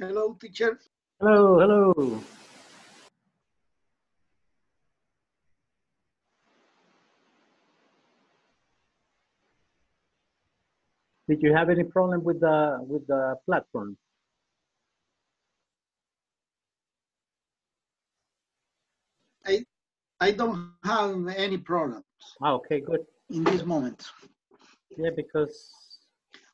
Hello, teacher. Hello, hello. Did you have any problem with the with the platform? I I don't have any problems Ah, okay, good. in this moment. Yeah, because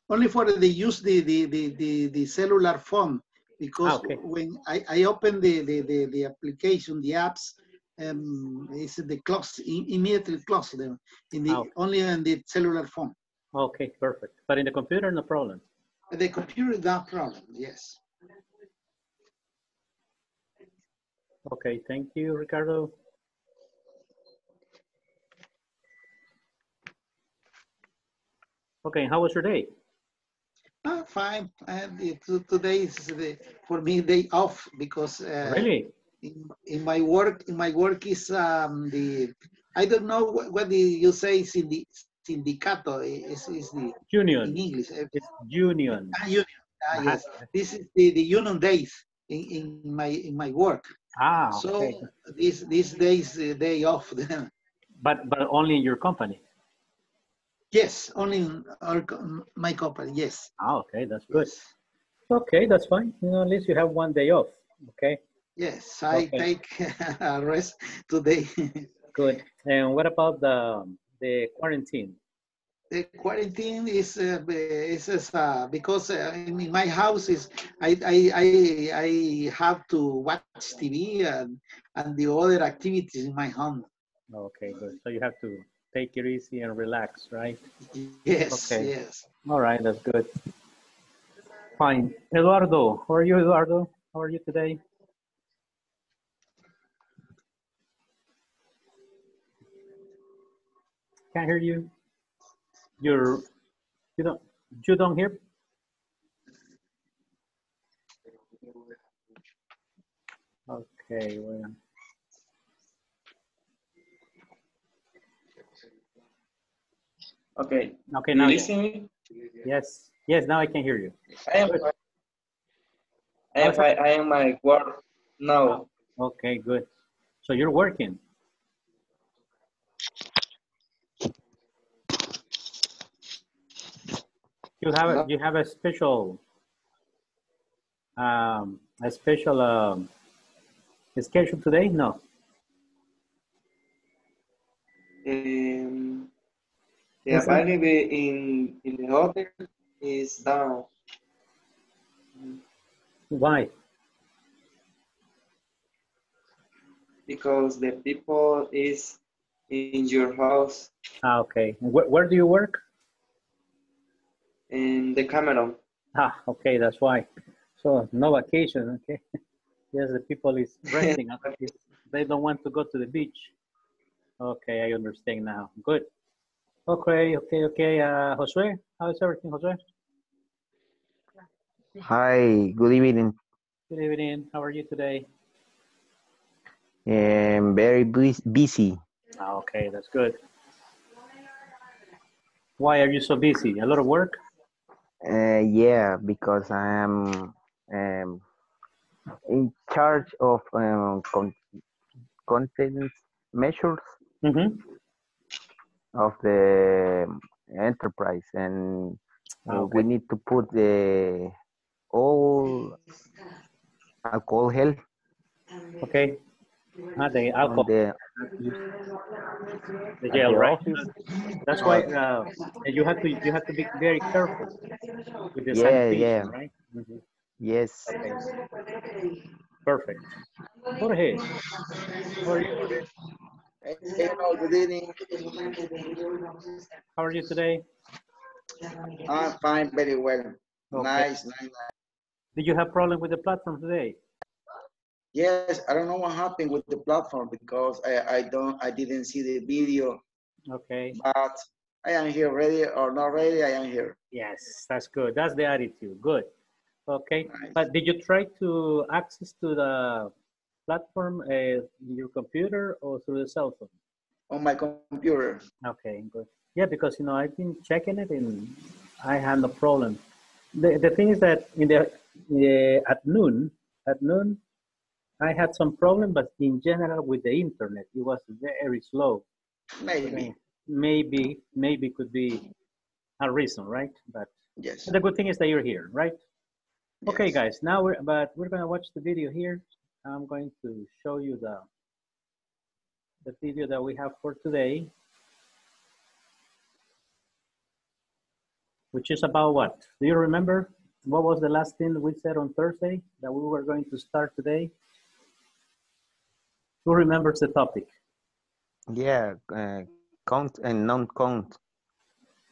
Only for the use the the the the, the cellular phone because Ah, okay. when I, I open the, the, the, the application, the apps, um, it's the close immediately close them in the Ah, okay. only on the cellular phone. okay, perfect. But in the computer, no problem. The computer, no problem. Yes. Okay, thank you, Ricardo. Okay, how was your day? Ah, fine. And today is the for me day off because uh, Really? in, in my work in my work is um the I don't know what, what you say sindi, sindicato is, is the union in. English. Uh, It's union. ah, union. Ah, yes. This is the, the union days in, in my in my work. Ah, So okay. this this day is the day off. then. But but only in your company. Yes, only in our, my company. Yes. Ah, okay, that's good. Yes. Okay, that's fine. You know, at least you have one day off. Okay, Yes, I Okay. take a rest today. good. And what about the the quarantine? the quarantine is uh, is, is uh, because uh, in my house is I, I I I have to watch TV and and the other activities in my home. Okay, good. So you have to take it easy and relax, right? Yes, Okay. yes. All right, that's good. Fine. Eduardo, how are you, Eduardo? How are you today? Can't hear you. You're, you don't, you don't hear? Okay, well, Okay. okay, now, yes. listen me? yes, yes, now I can hear you. I am. I am fine. I am my work now. Okay, good. So you're working? You have a, you have a special um, a special um, schedule today? No. Um, the Yes, sir. available in in the hotel is down Why? because the people is in your house Ah, okay. Where, where do you work? in the Decameron. Ah, okay, that's why. So no vacation, okay. Yes, the people is resting. okay. They don't want to go to the beach. Okay, I understand now. Good. Okay, okay, okay. Uh, Josue, how is everything, Josue? Hi, good evening. Good evening. How are you today? Um, very bus- busy. Ah, okay, that's good. Why are you so busy? A lot of work? Uh, yeah, because I am um, in charge of um, con- content measures Mm-hmm. Of the enterprise, and uh, okay. we need to put the all alcohol health Okay. Ah, the alcohol, the, the gel, right? office. That's why uh, you have to you have to be very careful with the Yeah, sanitation, yeah. right? Mhm. Yes. Okay. Perfect. Jorge, how are you? Hello, good evening. How are you today? I'm fine, very well. Okay. Nice, nice, nice. Did you have problem with the platform today? Yes, I don't know what happened with the platform because I, I don't, I didn't see the video, Okay. but I am here, ready or not ready, I am here. Yes, that's good. That's the attitude. Good. Okay. Nice. But did you try to access to the platform uh, in your computer or through the cell phone? On my computer. Okay, good. Yeah, because you know I've been checking it and I had no problem. The the thing is that in the uh, at noon, at noon, I had some problem, but in general with the internet, it was very slow. Maybe. Maybe, maybe could be a reason, right? But Yes. the good thing is that you're here, right? Okay, guys. Now we're but we're gonna watch the video here. I'm going to show you the the video that we have for today, which is about what? Do you remember? What was the last thing we said on Thursday that we were going to start today? Who remembers the topic? Yeah, uh, count and non-count.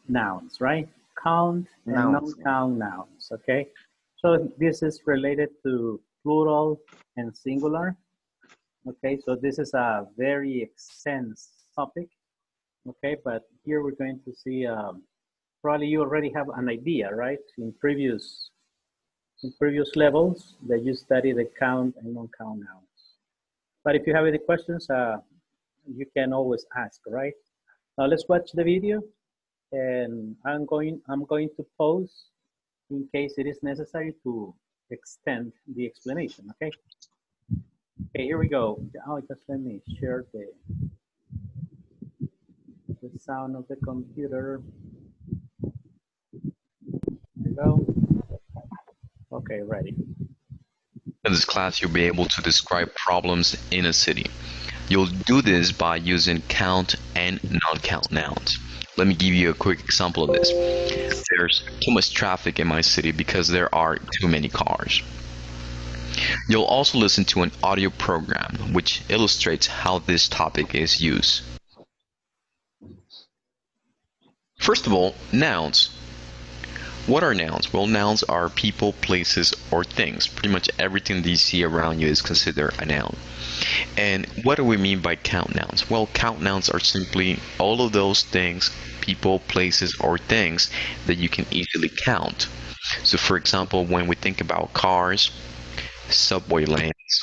Nouns, right? Count and non-count nouns. Okay. So this is related to plural and singular. Okay, so this is a very extensive topic. Okay, but here we're going to see, um, probably you already have an idea, right? In previous, in previous levels that you study the count and non-count nouns. But if you have any questions, uh, you can always ask, right? Now let's watch the video and I'm going, I'm going to pause in case it is necessary to extend the explanation, okay? Okay, here we go. Oh, just let me share the, the sound of the computer. There you go. Okay, ready. In this class, you'll be able to describe problems in a city. You'll do this by using count and non-count nouns. Let me give you a quick example of this. There's too much traffic in my city because there are too many cars. You'll also listen to an audio program which illustrates how this topic is used. First of all, nouns. What are nouns? Well, nouns are people, places, or things. Pretty much everything that you see around you is considered a noun. And what do we mean by count nouns? Well, count nouns are simply all of those things, people, places, or things that you can easily count. So, for example, when we think about cars, subway lanes,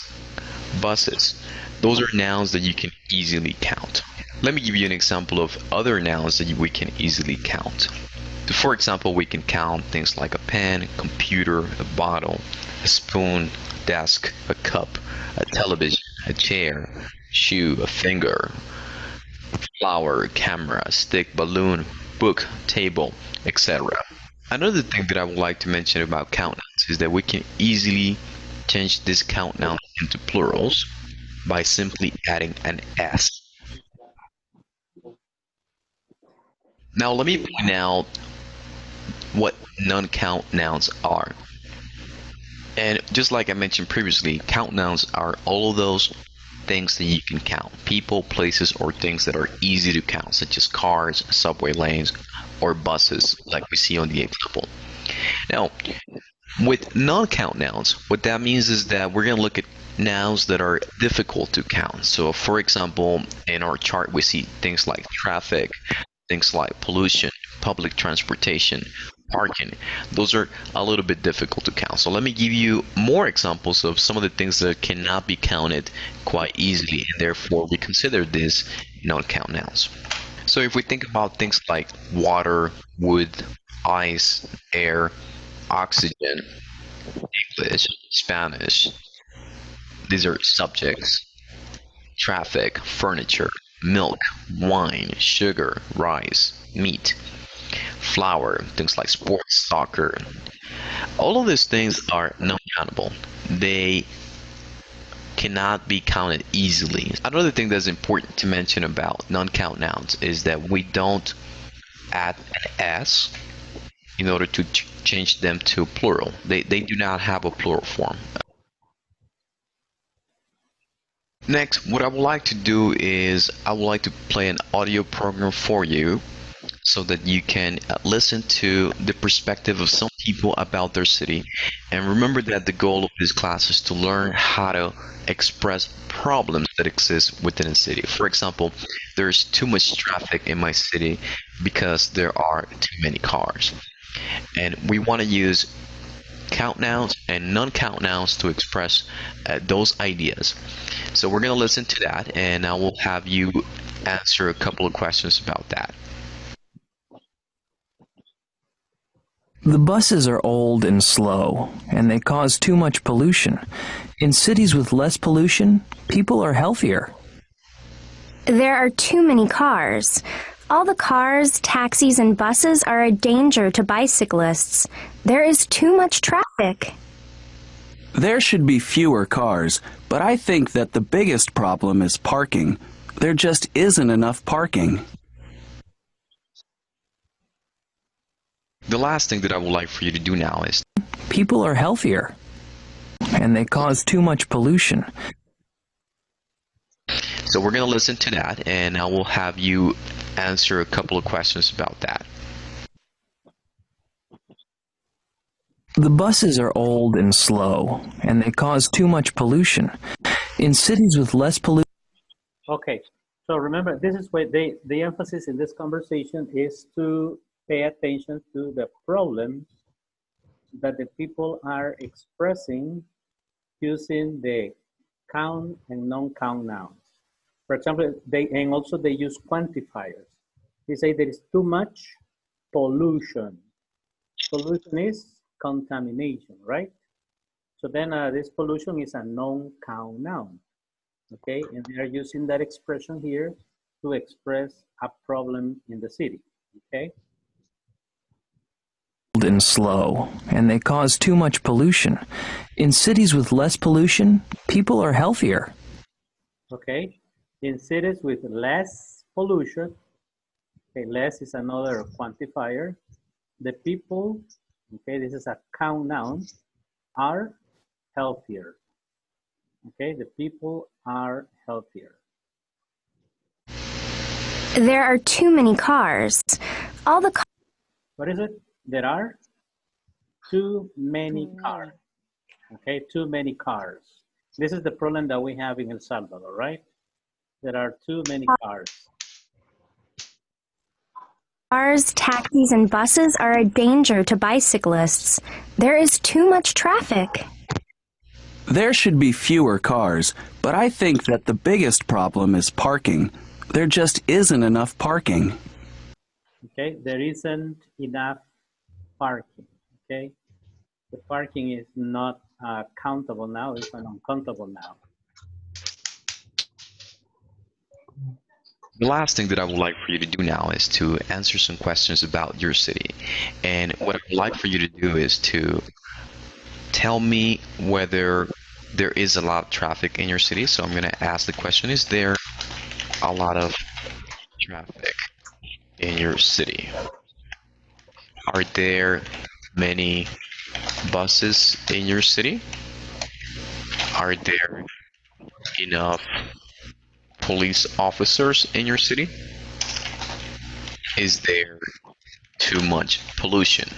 buses, those are nouns that you can easily count. Let me give you an example of other nouns that we can easily count. For example, we can count things like a pen, computer, a bottle, a spoon, desk, a cup, a television, a chair, shoe, a finger, flower, camera, stick, balloon, book, table, etc. Another thing that I would like to mention about count nouns is that we can easily change this count noun into plurals by simply adding an s. Now let me point out what non-count nouns are. And just like I mentioned previously, count nouns are all of those things that you can count. People, places, or things that are easy to count, such as cars, subway lanes, or buses, like we see on the example. Now, with non-count nouns, what that means is that we're going to look at nouns that are difficult to count. So, for example, in our chart, we see things like traffic, things like pollution, public transportation, parking. Those are a little bit difficult to count. So let me give you more examples of some of the things that cannot be counted quite easily, and therefore we consider this non-count nouns. So if we think about things like water, wood, ice, air, oxygen, English, Spanish, these are subjects. Traffic, furniture, milk, wine, sugar, rice, meat, flour, things like sports, soccer. All of these things are non-countable. They cannot be counted easily. Another thing that's important to mention about non-count nouns is that we don't add an s in order to ch- change them to plural. They, they do not have a plural form. Next, what I would like to do is I would like to play an audio program for you so that you can uh, listen to the perspective of some people about their city. And remember that the goal of this class is to learn how to express problems that exist within a city. For example, there's too much traffic in my city because there are too many cars. And we want to use count nouns and non-count nouns to express uh, those ideas. So we're going to listen to that and I will have you answer a couple of questions about that. The buses are old and slow, and they cause too much pollution. In cities with less pollution, people are healthier. There are too many cars. All the cars, taxis, and buses are a danger to bicyclists. There is too much traffic. There should be fewer cars, but I think that the biggest problem is parking. There just isn't enough parking. The last thing that I would like for you to do now is People are healthier, and they cause too much pollution. so we're going to listen to that and I will have you answer a couple of questions about that. The buses are old and slow, and they cause too much pollution. In cities with less pollution, Okay, so remember, this is where they, the emphasis in this conversation is to pay attention to the problems that the people are expressing using the count and non-count nouns. For example, they, and also they use quantifiers. They say there is too much pollution. Pollution is contamination, right? So then uh, this pollution is a non-count noun okay? And they are using that expression here to express a problem in the city, okay? And slow, and they cause too much pollution. In cities with less pollution, people are healthier. Okay, in cities with less pollution, okay, less is another quantifier. The people, okay, this is a count noun, are healthier. Okay, the people are healthier. There are too many cars. All the ca- What is it? There are too many cars. Okay, too many cars. This is the problem that we have in El Salvador, right? There are too many uh, cars. cars, taxis, and buses are a danger to bicyclists. There is too much traffic. There should be fewer cars, but I think that the biggest problem is parking. There just isn't enough parking. Okay, there isn't enough parking. Okay, the parking is not uh, countable now, it's an uncountable now. The last thing that I would like for you to do now is to answer some questions about your city. And what I would like for you to do is to tell me whether there is a lot of traffic in your city. So I'm going to ask the question Is there a lot of traffic in your city? Are there many buses in your city? Are there enough police officers in your city? Is there too much pollution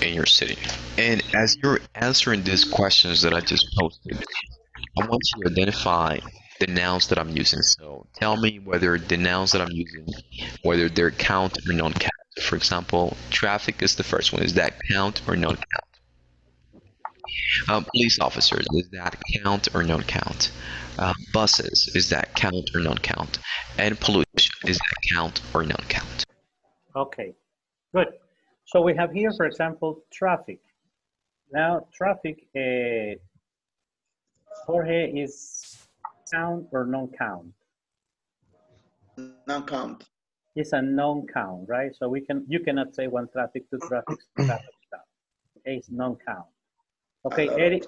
in your city? And as you're answering these questions that I just posted, I want you to identify the nouns that I'm using. So tell me whether the nouns that I'm using, whether they're count or non-count. For example, traffic is the first one. Is that count or non-count? Um, police officers, is that count or non-count? Uh, buses, is that count or non-count? And pollution, is that count or non-count? Okay, good. So we have here, for example, traffic. Now, traffic, uh, Jorge, is count or non-count? Non-count. It's a non-count, right? So we can, you cannot say one traffic, two traffic, traffic stop. Okay, it's non-count. Okay, Eric.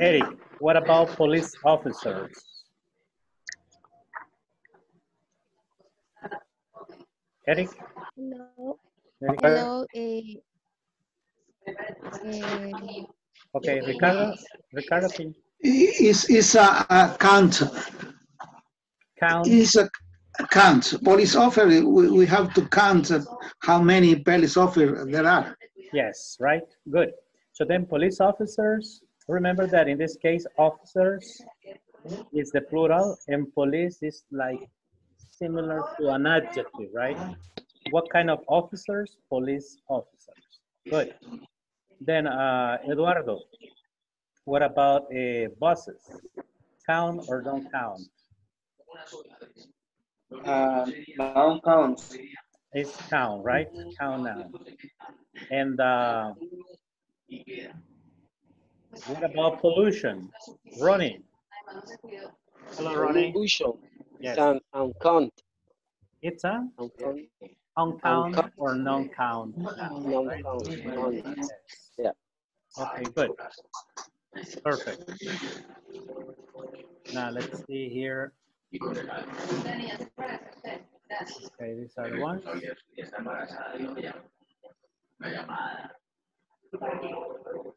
Eric, what about police officers? Eric? Hello. Eric? Hello. eh, eh, Okay, Ricardo, Ricardo, can Is is a, a count. count? Is a count. Police officer. We, we have to count how many police officers there are. Yes, right, good. So then police officers, remember that in this case, officers is the plural and police is like similar to an adjective, right? What kind of officers? Police officers. Good. Then uh, Eduardo, what about uh, buses? Count or don't count? Uh, non-count. It's count, right? Count noun. And uh, what about pollution? Ronnie. Hello, Ronnie. Pollution. Yes. It's an uncount. It's a Uncount. uncount Uncount. or non-count. Non-count. Non- Yeah. Okay, good. Perfect. Now let's see here. Okay, these are the ones.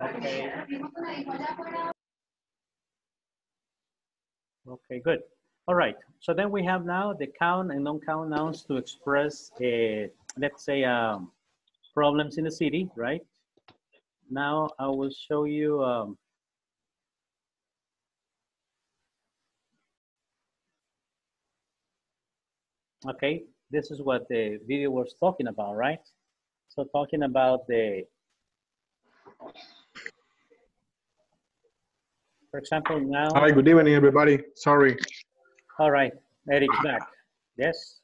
Okay. Okay, good. All right. So then we have now the count and non-count nouns to express, uh, let's say, um, problems in the city, right? Now I will show you. Um, okay, this is what the video was talking about, right? So talking about the, for example, now. Hi, good evening, everybody. Sorry. All right, Eric's back. Yes?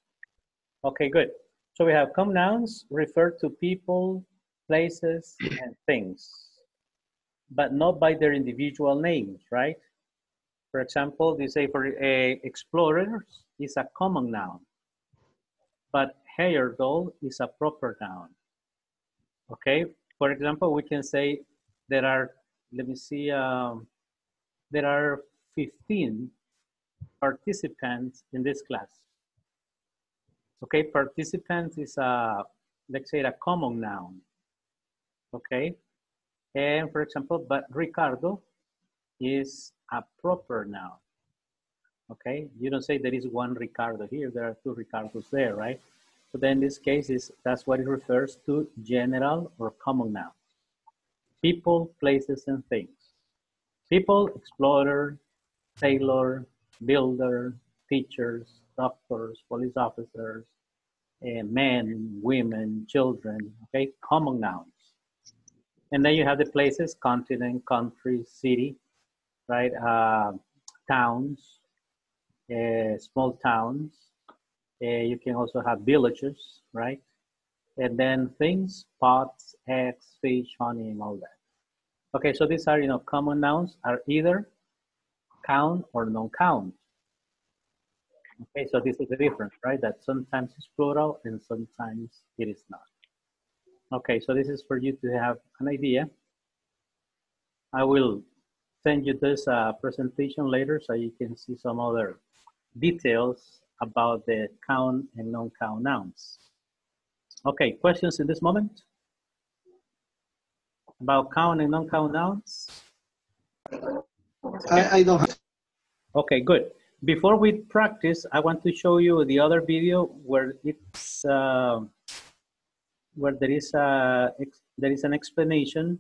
Okay, good. So we have common nouns refer to people, places, and things, but not by their individual names, right? For example, they say for a explorers is a common noun, but hair doll is a proper noun. Okay, for example, we can say there are, let me see, um, there are 15 participants in this class. Okay, participants is a, let's say a common noun. Okay, and for example, but Ricardo is a proper noun. Okay, you don't say there is one Ricardo here, there are two Ricardos there, right? So then in this case, is that's what it refers to general or common nouns. People, places, and things. People, explorer, tailor, builder, teachers, doctors, police officers, eh, men, women, children, okay, common nouns. And then you have the places, continent, country, city, right? Uh, towns, uh, small towns. Uh, you can also have villages, right? And then things, pots, eggs, fish, honey, and all that. Okay, so these are, you know, common nouns are either count or non-count. Okay, so this is the difference, right? That sometimes it's plural and sometimes it is not. Okay, so this is for you to have an idea. I will send you this uh, presentation later so you can see some other details about the count and non-count nouns. Okay, questions in this moment? About count and non-count nouns? I, I don't have. Okay, good. Before we practice, I want to show you the other video where it's uh, where there is a there is an explanation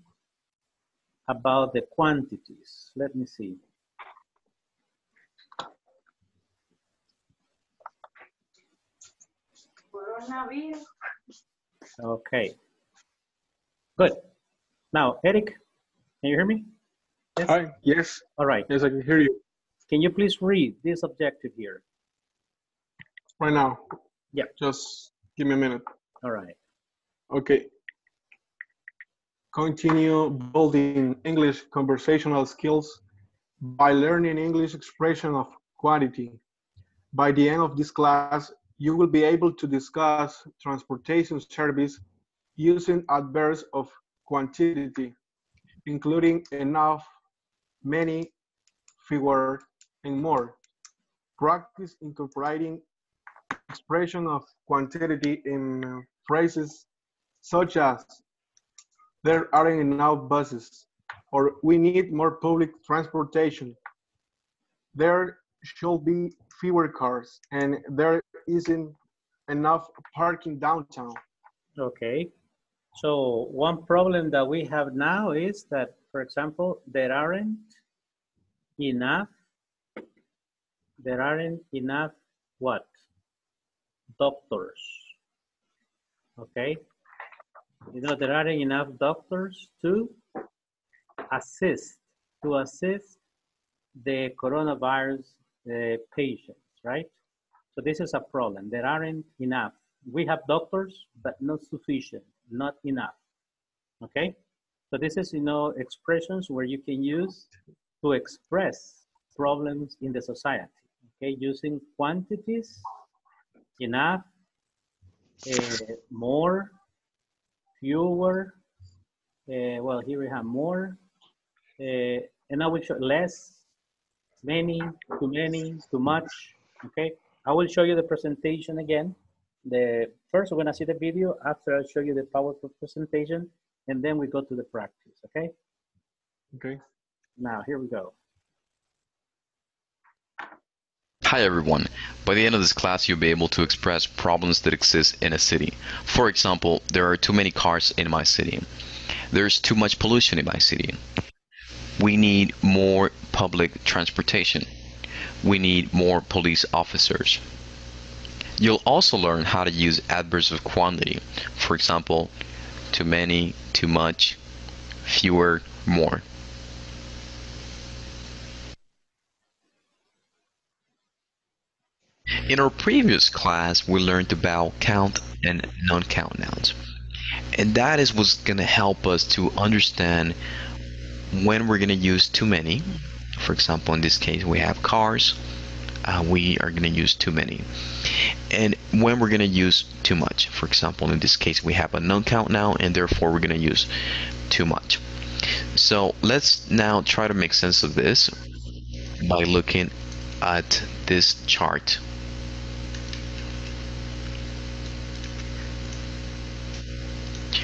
about the quantities. Let me see. Okay. Good. Now, Eric, can you hear me? Yes. Hi, yes, All right. yes, I can hear you Can you please read this objective here? right now. Yeah. Just give me a minute. All right. Okay. Continue building English conversational skills by learning English expression of quantity. By the end of this class, you will be able to discuss transportation service using adverbs of quantity, including enough, many, fewer, and more. Practice incorporating expression of quantity in uh, phrases such as there aren't enough buses or we need more public transportation. There should be fewer cars and there isn't enough parking downtown. Okay. So one problem that we have now is that, for example, there aren't enough, there aren't enough what? Doctors. Okay. You know, there aren't enough doctors to assist, to assist the coronavirus patients, right? So this is a problem. There aren't enough. We have doctors, but not sufficient, not enough. Okay? So this is, you know, expressions where you can use to express problems in the society. Okay, using quantities, enough, uh, more, fewer, uh, well, here we have more, uh, and I will show less, many, too many, too much, okay? I will show you the presentation again. The First, we're gonna see the video, after I'll show you the PowerPoint presentation, and then we go to the practice, okay? Okay. Now, here we go. Hi everyone. By the end of this class, you'll be able to express problems that exist in a city. For example, there are too many cars in my city. There's too much pollution in my city. We need more public transportation. We need more police officers. You'll also learn how to use adverbs of quantity. For example, too many, too much, fewer, more. In our previous class, we learned about count and non-count nouns. And that is what's going to help us to understand when we're going to use too many. For example, in this case, we have cars. Uh, we are going to use too many. And when we're going to use too much. For example, in this case, we have a non-count noun, and therefore we're going to use too much. So let's now try to make sense of this by looking at this chart.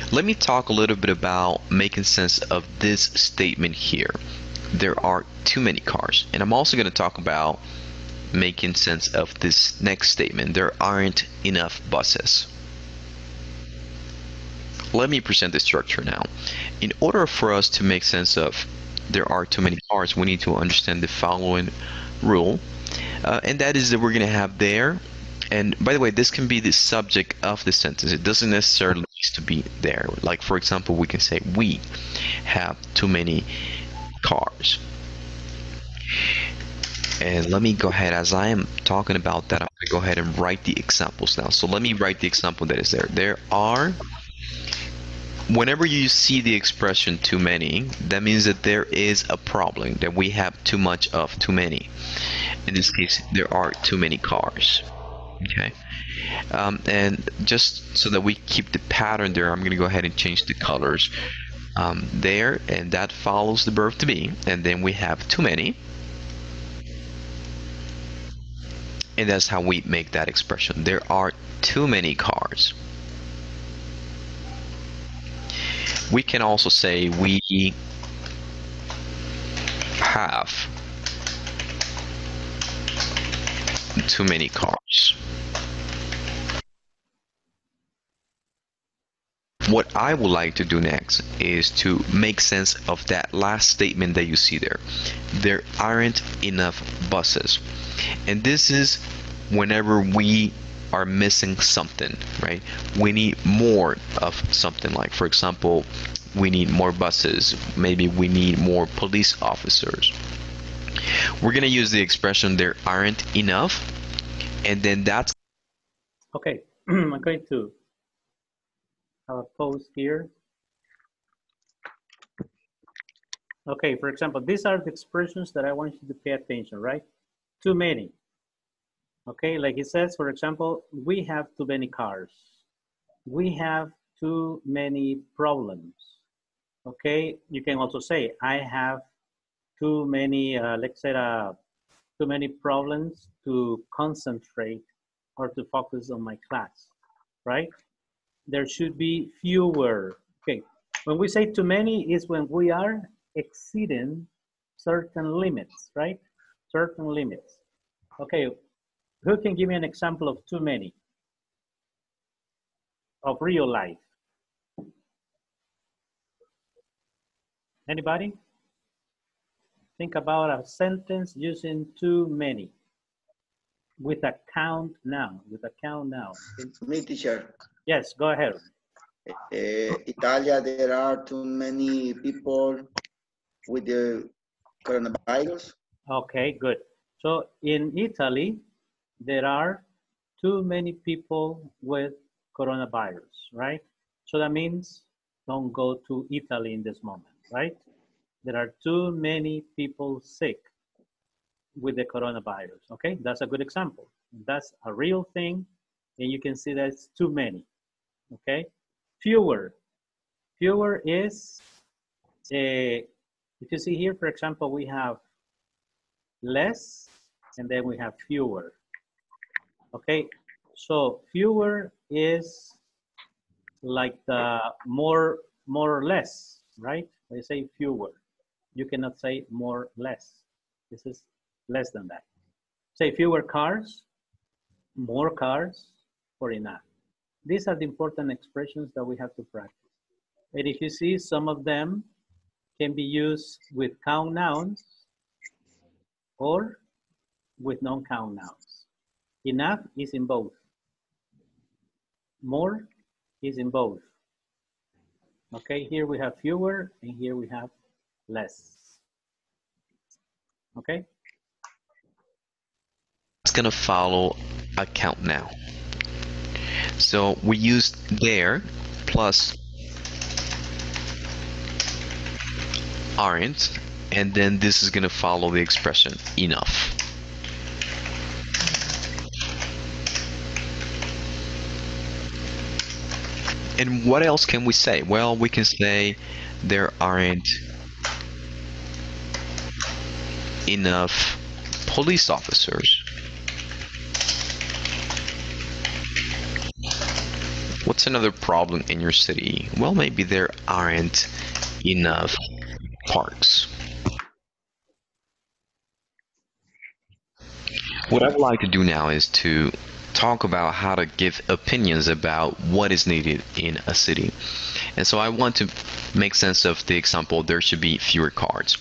Let me talk a little bit about making sense of this statement here. There are too many cars. And I'm also going to talk about making sense of this next statement. There aren't enough buses. Let me present the structure now. In order for us to make sense of there are too many cars, we need to understand the following rule. Uh, and that is that we're going to have there and by the way, this can be the subject of the sentence. It doesn't necessarily need to be there. Like, for example, we can say, We have too many cars. And let me go ahead, as I am talking about that, I'm going to go ahead and write the examples now. So let me write the example that is there. There are, whenever you see the expression too many, that means that there is a problem, that we have too much of too many. In this case, there are too many cars okay. Um, and just so that we keep the pattern there I'm gonna go ahead and change the colors um, there and that follows the verb to be and then we have too many. And that's how we make that expression. There are too many cars. We can also say we have too many cars What I would like to do next is to make sense of that last statement that you see there. There aren't enough buses. And this is whenever we are missing something, right? We need more of something like, for example, we need more buses. Maybe we need more police officers. We're going to use the expression there aren't enough. And then that's. Okay, I'm going to have a pause here. Okay, for example, these are the expressions that I want you to pay attention, right? Too many. Okay, like it says, for example, we have too many cars. We have too many problems. Okay, you can also say, I have too many, uh, let's say, uh, too many problems to concentrate or to focus on my class, right? there should be fewer. Okay, when we say too many is when we are exceeding certain limits, right? Certain limits. Okay, who can give me an example of too many? Of real life? Anybody? Think about a sentence using too many. With a count now, with a count now. Me, teacher. Yes, go ahead. Uh, Italia, there are too many people with the coronavirus. Okay, good. So in Italy, there are too many people with coronavirus, right? So that means don't go to Italy in this moment, right? There are too many people sick with the coronavirus, okay? That's a good example. That's a real thing, and you can see that it's too many, okay? Fewer. Fewer is, uh, if you see here, for example, we have less, and then we have fewer, okay? So fewer is like the more more or less, right? They say fewer. You cannot say more less. This is less than that. Say fewer cars, more cars, or enough. These are the important expressions that we have to practice. And if you see, some of them can be used with count nouns or with non-count nouns. Enough is in both. More is in both. Okay, here we have fewer and here we have less. Okay? It's gonna follow a count noun. So we use there plus aren't, and then this is gonna follow the expression enough. And what else can we say? Well, we can say there aren't enough police officers. What's another problem in your city? Well, maybe there aren't enough parks. What I would like to do now is to talk about how to give opinions about what is needed in a city. And so I want to make sense of the example there should be fewer cars.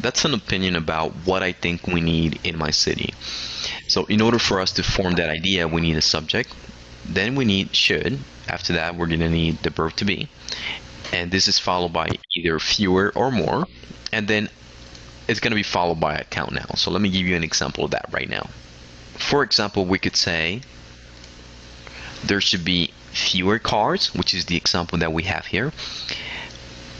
That's an opinion about what I think we need in my city. So in order for us to form that idea, we need a subject. Then we need should. After that, we're going to need the verb to be. And this is followed by either fewer or more. And then it's going to be followed by a count noun. So let me give you an example of that right now. For example, we could say there should be fewer cars, which is the example that we have here.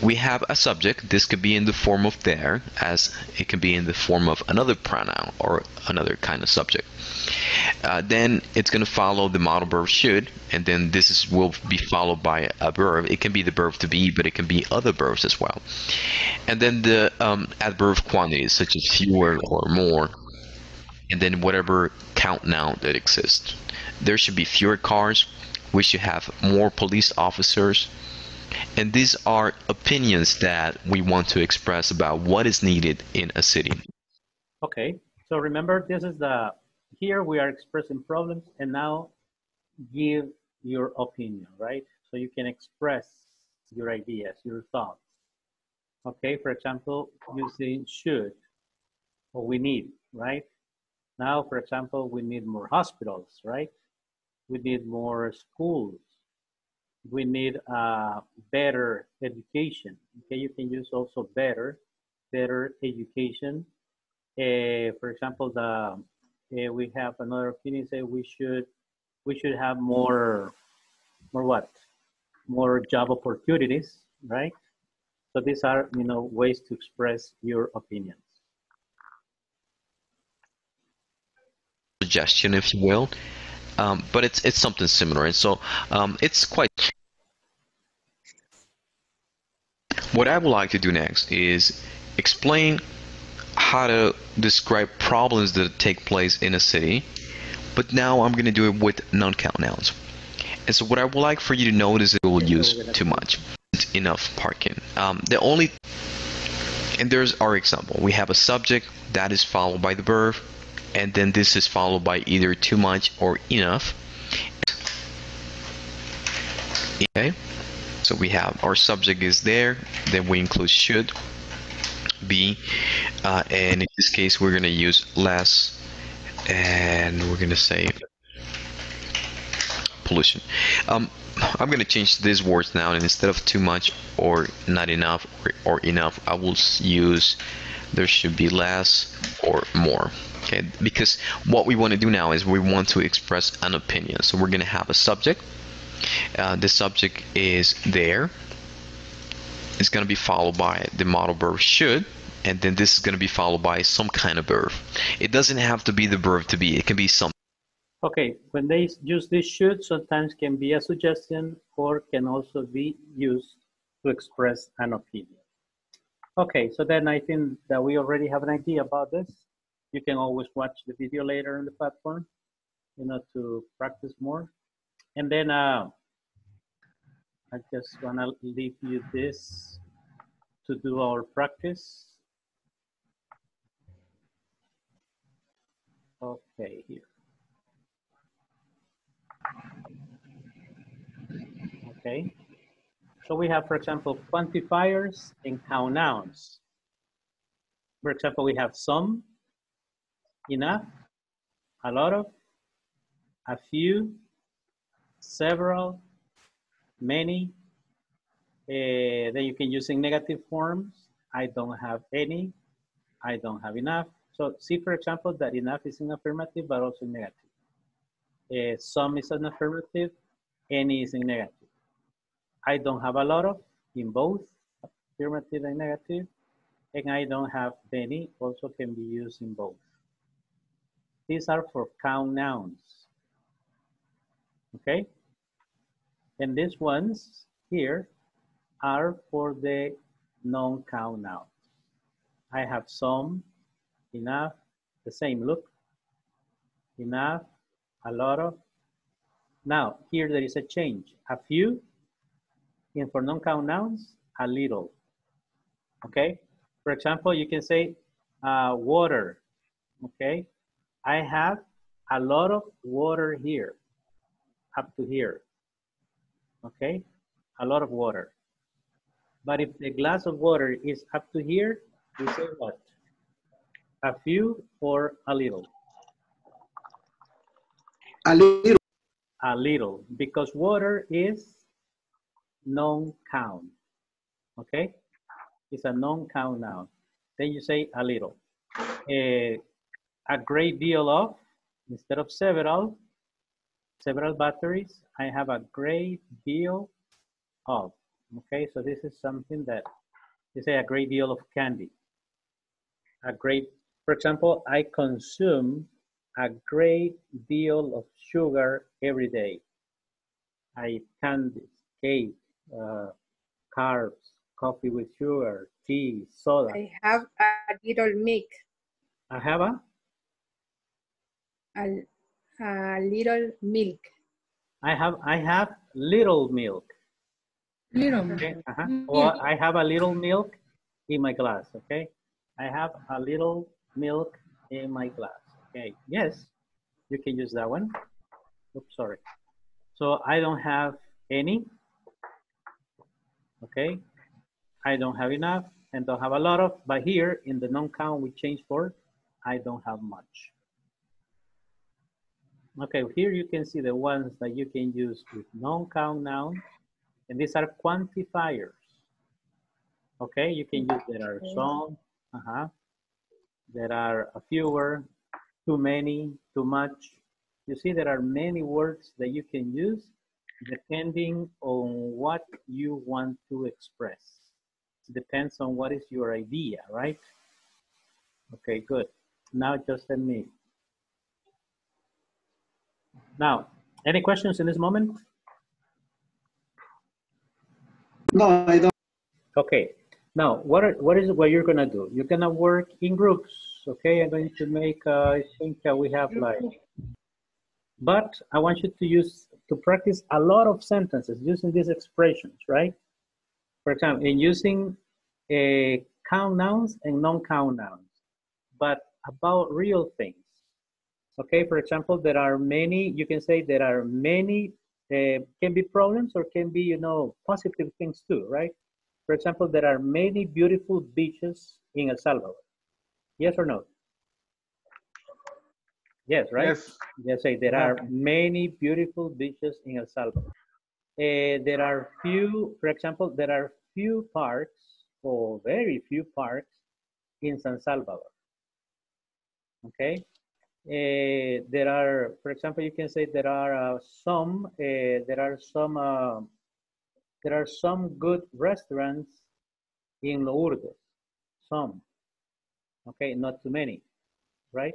We have a subject. This could be in the form of there, as it can be in the form of another pronoun or another kind of subject. Uh, then it's going to follow the modal verb should, and then this is, will be followed by a verb. It can be the verb to be, but it can be other verbs as well. And then the um, adverb quantities, such as fewer or more, and then whatever count noun that exists. There should be fewer cars. We should have more police officers. And these are opinions that we want to express about what is needed in a city. Okay, so remember this is the, here we are expressing problems and now give your opinion, right? So you can express your ideas, your thoughts. Okay, for example, using should or we need, right? Now, for example, we need more hospitals, right? We need more schools. We need uh, better education. Okay, you can use also better, better education. Uh, for example, the uh, we have another opinion say we should we should have more more what more job opportunities, right? So these are you know ways to express your opinions. suggestion, if you will. Um, but it's it's something similar, and so um, it's quite. What I would like to do next is explain how to describe problems that take place in a city, but now I'm going to do it with non-count nouns. And so what I would like for you to notice is it will use too much, enough parking. Um, the only, and there's our example. We have a subject that is followed by the verb, and then this is followed by either too much or enough. Okay, so we have our subject is there, then we include should be, uh, and in this case we're going to use less, and we're going to say pollution. Um, I'm going to change these words now, and instead of too much or not enough or, or enough, I will use there should be less or more okay because what we want to do now is we want to express an opinion so we're going to have a subject uh, the subject is there. It's going to be followed by the modal verb should, and then this is going to be followed by some kind of verb. It doesn't have to be the verb to be. It can be something. Okay, when they use this should, sometimes can be a suggestion or can also be used to express an opinion. Okay, so then I think that we already have an idea about this. You can always watch the video later on the platform, you know, to practice more. And then uh, I just wanna leave you this to do our practice. Okay, here. Okay. So we have, for example, quantifiers and count nouns. For example, we have some, enough, a lot of, a few, several, many. Uh, then you can use in negative forms. I don't have any. I don't have enough. So see, for example, that enough is in affirmative, but also in negative. Uh, some is an affirmative, any is in negative. I don't have a lot of in both affirmative and negative, and I don't have many also can be used in both. These are for count nouns, okay? And these ones here are for the non-count nouns. I have some, enough, the same look, enough, a lot of. Now, here there is a change. A few, and for non-count nouns, a little. Okay? For example, you can say uh, water. Okay? I have a lot of water here, up to here. Okay? A lot of water. But if the glass of water is up to here, we say what? A few or a little? A little. A little, because water is non-count, okay? It's a non-count noun. Then you say a little. A, a great deal of, instead of several, several batteries, I have a great deal of, okay? So this is something that, you say a great deal of candy. A great, for example, I consume a great deal of sugar every day. I eat candies, cake, uh, carbs, coffee with sugar, tea, soda. I have a little milk. I have a, A, a little milk. I have, I have little milk. Little Okay, uh-huh. Or I have a little milk in my glass, okay? I have a little milk in my glass, okay? Yes, you can use that one. Oops, sorry. So I don't have any, okay? I don't have enough and don't have a lot of, but here in the non-count we change for I don't have much. Okay, here you can see the ones that you can use with non-count nouns, and these are quantifiers. Okay, you can use there are some, uh-huh. There are a fewer, too many, too much. You see there are many words that you can use depending on what you want to express. It depends on what is your idea, right? Okay, good. Now just let me. Now, any questions in this moment? No, I don't. Okay. Now, what are, what is what you're gonna do? You're gonna work in groups. Okay, I'm going to make. Uh, I think uh, we have like. But I want you to use to practice a lot of sentences using these expressions, right? For example, in using uh, count nouns and non-count nouns, but about real things. Okay, for example, there are many. You can say there are many. Uh, can be problems or can be, you know, positive things too, right? For example, there are many beautiful beaches in El Salvador. Yes or no? Yes, right? Yes. Yes, say there are many beautiful beaches in El Salvador. Uh, there are few, for example, there are few parks or very few parks in San Salvador. Okay? Uh, there are, for example, you can say there are uh, some, uh, there are some, uh, there are some good restaurants in Lourdes. Some, okay, not too many, right?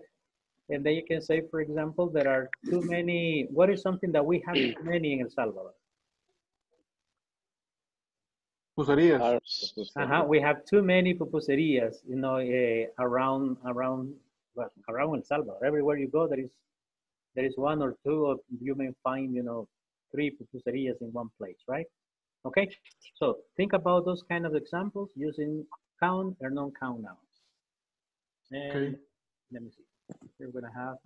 And then you can say, for example, there are too many. What is something that we have too many in El Salvador? Pupuserias. Uh-huh. We have too many pupuserias, you know, uh, around around well, around El Salvador. Everywhere you go, there is there is one or two, or you may find, you know, three pupuserias in one place, right? Okay. So think about those kind of examples using count or non-count nouns. And Okay. let me see. We're gonna have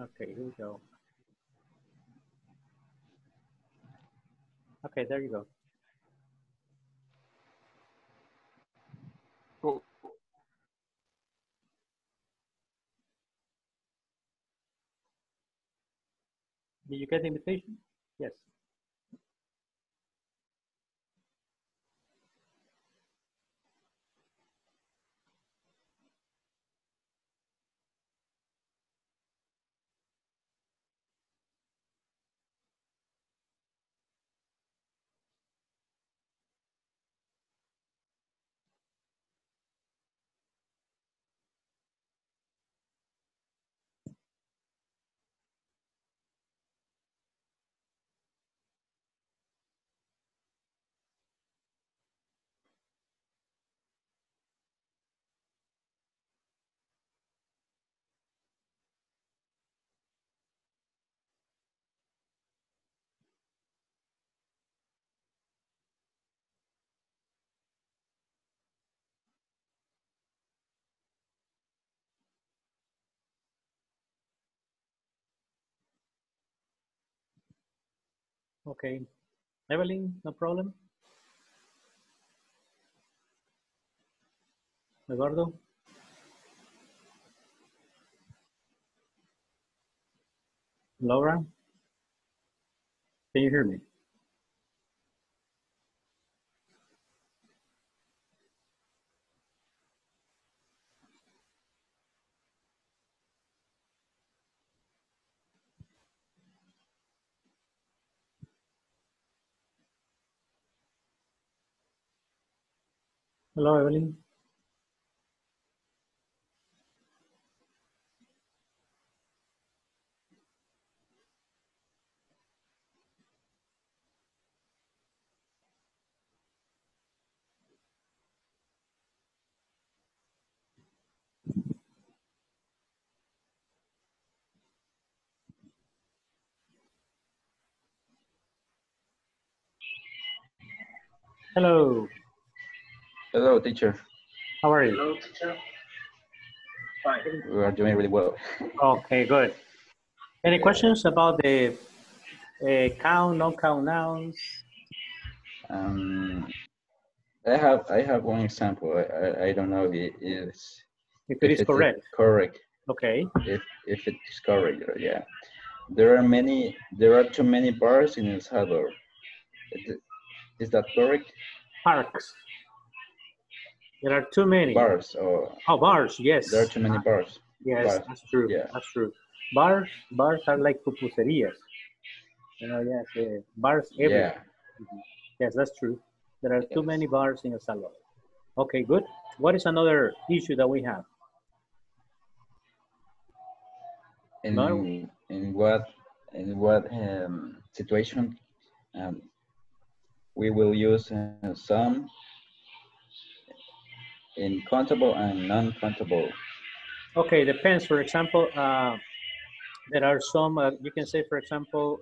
Okay, here we go. Okay, there you go. Oh, Did you get the invitation? Yes. Okay. Evelyn, no problem? Eduardo? Laura? Can you hear me? Hello, Evelyn. Hello. Hello, teacher. How are you? Hello, teacher. Fine. We are doing really well. Okay, good. Any questions about the uh, count, non-count nouns? Um, I have I have one example. I, I, I don't know if it is If it is correct. Correct. Okay. If if it is correct, yeah. There are many. There are too many bars in El Salvador. Is- Is that correct? Parks. There are too many. Bars or Oh, bars, yes. there are too many bars. Yes, Bars. that's true. Yeah. That's true. Bars, bars are like pupuserias. You know, yes, uh, bars everywhere. Mhm. Yes, that's true. There are too many bars in El Salvador. Okay, good. What is another issue that we have? In in what in what um, situation um, we will use uh, some in countable and non-countable. Okay, depends. For example, uh, there are some, uh, you can say, for example,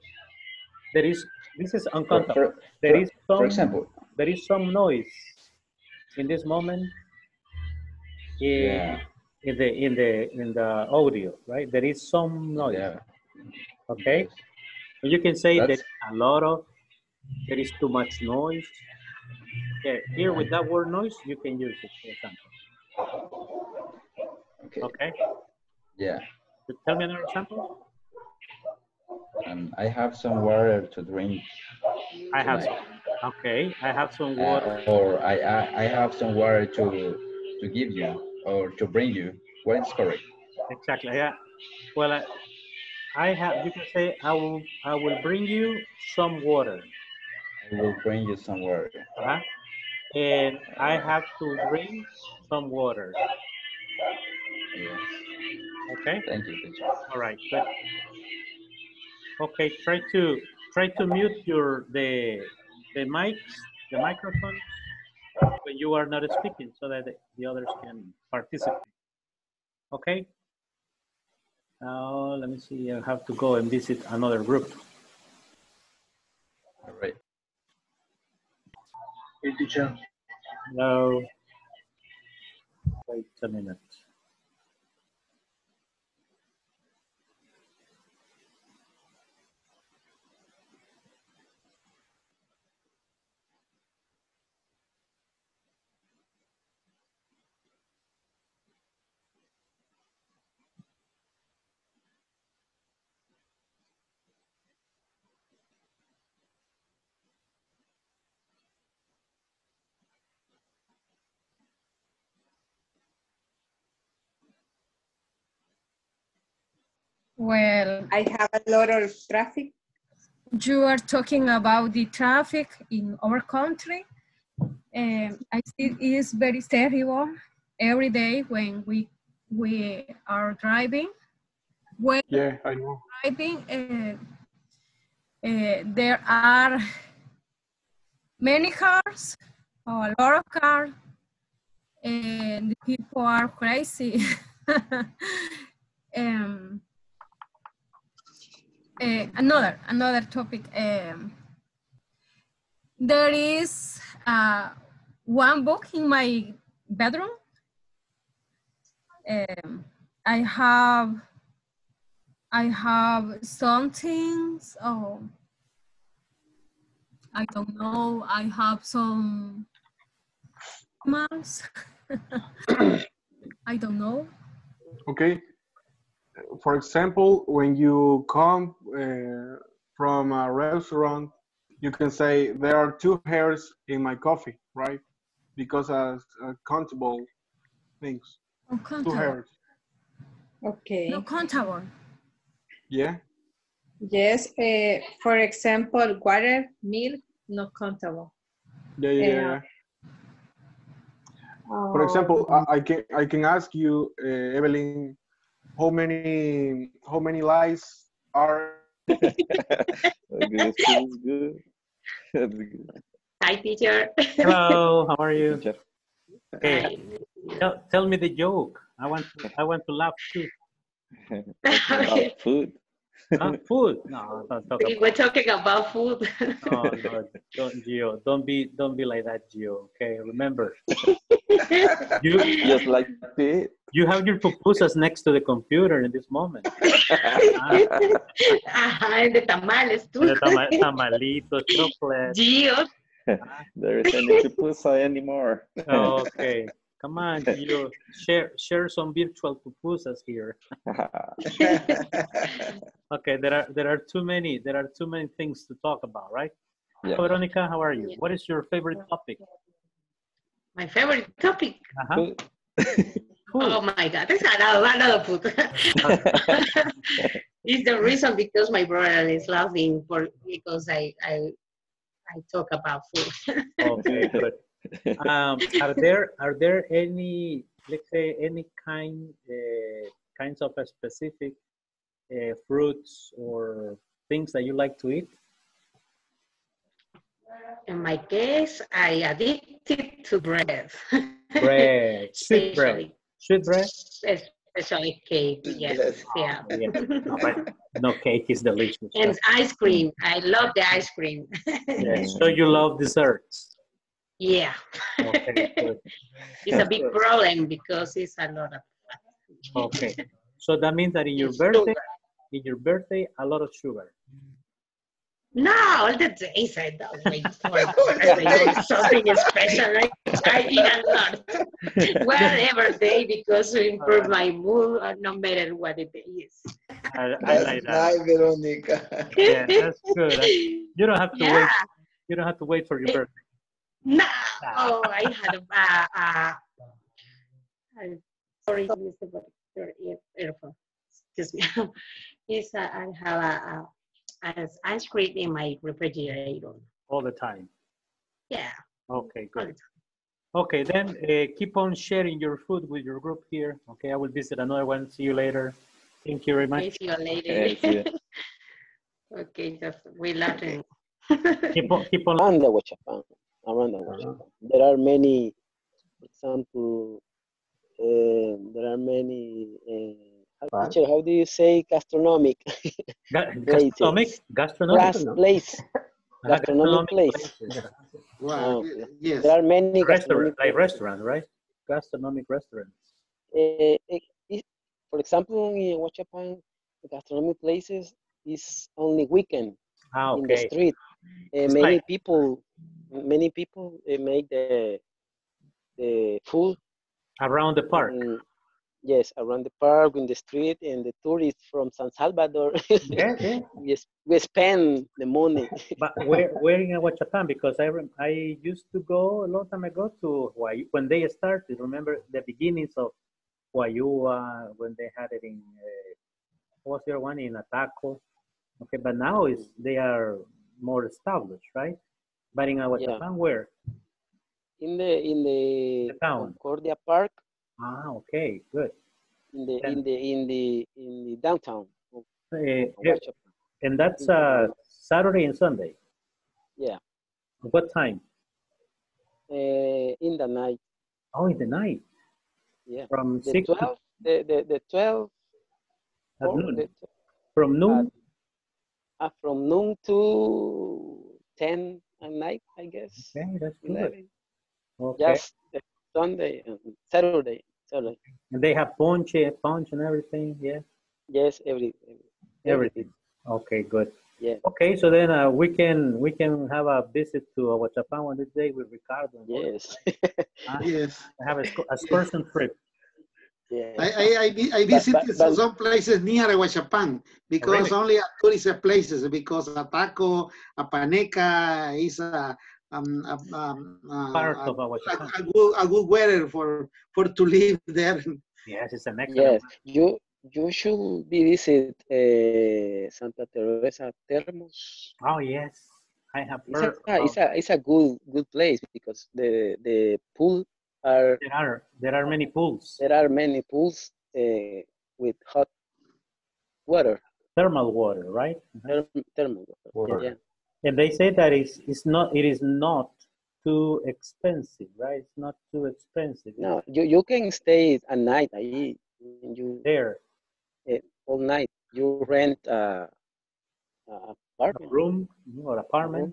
there is, this is uncountable. for- there for- is some, for example. there is some noise in this moment in, Yeah. in the in the in the audio, right? There is some noise. Yeah. Okay. You can say That's- that a lot of, there is too much noise. Here, here with that word noise, you can use it, for example. Okay. Okay, Yeah. so tell me another example. Um, I have some water to drink. I have, some, okay, I have some Uh, water. or I, I I have some water to to give you or to bring you. What is correct? Exactly, yeah. Well, I, I have, you can say, I will, I will bring you some water. I will bring you some water. Uh-huh. And I have to drink some water. Yes. Okay. Thank you, teacher. All right. Good. Okay. Try to try to mute your the the mics the microphone when you are not speaking, so that the, the others can participate. Okay. Now let me see. I have to go and visit another group. All right. Hey, teacher. Hello. Wait a minute. Well, I have a lot of traffic. you are talking about the traffic in our country. Um, I think it is very terrible every day when we we are driving. When Yeah, I know. driving, uh, uh, there are many cars, or a lot of cars, and people are crazy. um, uh, another another topic. Um, there is uh, one book in my bedroom. Um, I have I have some things. Oh, I don't know. I have some animals. I don't know. Okay. For example, when you come uh, from a restaurant, you can say there are two hairs in my coffee, right? Because as uh, countable things. Two hairs. Okay. No countable. Yeah. Yes. Uh, for example, water, milk, not countable. Yeah, yeah, yeah. Yeah. For example, Um, I, I can I can ask you, uh, Evelyn, how many how many lies are Good, feels good. That's good. Hi, teacher. Hello, how are you? Okay, tell, tell me the joke. I want to, I want to laugh too. About food. Huh? Food? No, don't talk We about. We're talking about food. Oh no, don't Gio, don't be don't be like that, Gio. Okay, remember. You Just like it. you have your pupusas next to the computer in this moment. Ajá, ah. el de tamales, tú. The tama- tamalitos, chocolate. Gio. Ah. there isn't any pupusa anymore. Oh, okay, come on, Gio. Share share some virtual pupusas here. Okay, there are there are too many there are too many things to talk about, right? Yeah. So, Veronica, how are you? What is your favorite topic? My favorite topic. Uh-huh. Oh my God, there's another, another food. it's the reason because my brother is laughing for because I I I talk about food. Okay, good. Um, are there are there any let's say any kind uh, kinds of a specific uh, fruits or things that you like to eat? In my case, I addicted to bread. Bread, sweet bread, sweet bread. Especially cake, yes, yeah. Yeah, no, no cake is delicious. And ice cream. I love the ice cream. Yeah, so you love desserts. Yeah. Okay, it's a big problem because it's a lot of Okay, so that means that in your It's birthday, sugar. in your birthday, a lot of sugar. No, all the days I don't wait for something special. I, I eat a lot. Whatever day because to improve my mood, uh, no matter what it is. I, I like that. nice, Veronica. Yeah, that's good. That's- You don't have to wait. You don't have to wait for your birthday. No, oh, I had a, uh, uh, sorry, Mr. Your ear, earphone. Excuse me. yes, I I have a, a, a ice cream in my refrigerator. all the time. Yeah. Okay, good. Okay, then uh, keep on sharing your food with your group here. Okay, I will visit another one. See you later. Thank you very much. Okay, see you later. Thank you. okay, just we laughing. Keep on, keep on. Around the Huachapan, around the Huachapan. There are many, for example, uh, there are many, uh, how, teacher, how do you say gastronomic? Ga- gastronomic, gastronomic, Gas- place. Ah, Gastronomic place. places. Oh, yes. There are many Restaurant, gastronomic like restaurant, right? Gastronomic restaurants. Eh, eh, it- for example, in Huachapan, the gastronomic places is only weekend Ah, in the street. It's many like- people, many people make the the food Around the park. in- yes, around the park, in the street, and the tourists from San Salvador. Yeah, yeah. we, we spend the money. But where, where in Huachapan? Because I rem- I used to go a long time ago to Hawaii when they started. Remember the beginnings of Juayúa when they had it in uh, what was there one in Ataco? Okay, but now is they are more established, right? But in Huachapan, where? in the in the, the town. Concordia Park, Ah, okay, good. in the Yeah. in the in the in the downtown. of- Uh, of and that's uh, Saturday and Sunday. Yeah, What time? uh, in the night. Oh, in the night. Yeah, From the six twelve, the the the twelve. At or noon. the From noon. uh, from noon to ten at night, I guess. Okay, that's good. 11. Okay. Just uh, Sunday and Saturday. Saturday. And they have ponche, punch and everything. Yeah. Yes, every, every Everything. Okay, good. Yeah. Okay, so then uh, we can we can have a visit to Huachapan one day with Ricardo. and. Yes. Huh? Yes. Have a sc- excursion trip. Yeah. I, I, I, vi- visited but- but- some places near Huachapan because really? only at tourist places because Ataco, Apaneca is a, um, a, um, a, Part a, of Huachapan. a good, a good weather for, for to live there. Yes, it's an excellent. Yes, you you should be visit uh, Santa Teresa Termos. Oh yes, I have It's a, heard. it's a it's a good good place because the the pool are there are there are many pools, there are many pools uh, with hot water, thermal water, right? therm, thermal water. Water. Yeah, And they say that it's, it's not it is not too expensive, right? It's not too expensive. no, you you can stay a night. ahí, and you There, uh, all night. You rent a, a a apartment. room mhm, or apartment.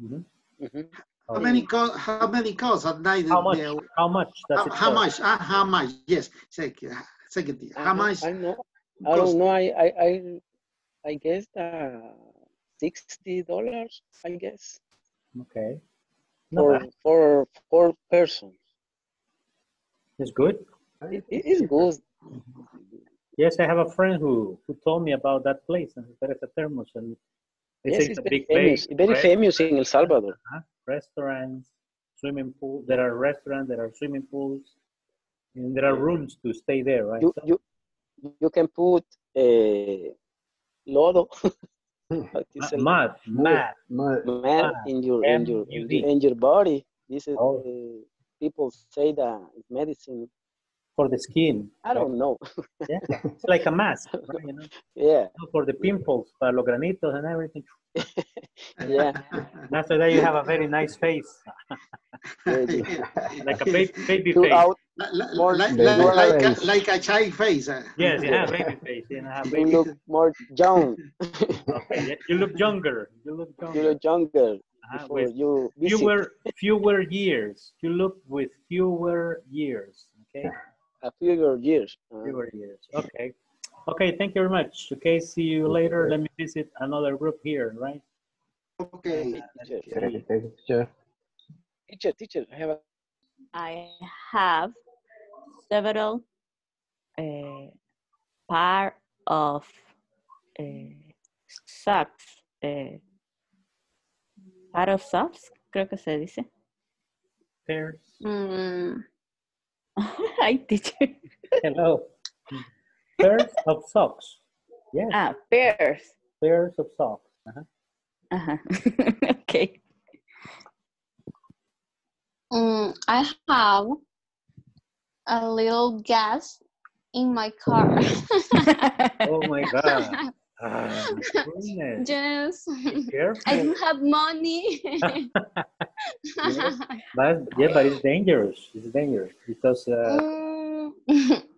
Mhm. Mhm. How many co- how many costs at night? How much? there? How much does How, it how much? Ah, how much? Yes, second, second. How don't- much? I know. I cost? don't know. I I I, I guess uh, sixty dollars. I guess Okay, not for bad. for four persons. It's good. It, it is good. Yes, I have a friend who who told me about that place and there is a thermos and they Yes, say it's it's very big famous. place. Very right? famous in El Salvador. Uh-huh. Restaurants, swimming pool. There are restaurants. There are swimming pools, and there are rooms to stay there, right? You So- you you can put uh, lodo. how to Ma- say? mud, mud, Mud. mad in your in your in your, body. This is Oh. uh, people say that it's medicine. For the skin. I don't know. Yeah, it's like a mask, right? You know, yeah, for the pimples, para los granitos and everything. yeah. And after that, you have a very nice face, like a baby, baby two face. out Li- li- more. Like, like, are- like, a, like a child face. uh. Yes, you have baby face. You know, have you look more young. Okay, yeah, you look younger. You look you younger. look younger Uh-huh, with you visit. fewer fewer years. You look with fewer years. Okay, a few years. Uh, fewer years. Okay, okay. Thank you very much. Okay, see you later. Let me visit another group here. Right. Okay. Teacher, teacher, teacher, I have a I have several uh, pair of uh, socks. Uh, pair of socks, creo que se dice. Pairs. Mm. Hi, teacher. Hello. Pairs of socks. Yes. Ah, pairs. Pairs of socks. Uh-huh. Uh-huh. okay. Mm, I have a little gas in my car. Oh my God. Ah, yes. I don't have money. Yes, but, yeah, but it's dangerous. It's dangerous because uh, Mm.